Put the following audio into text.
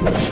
What?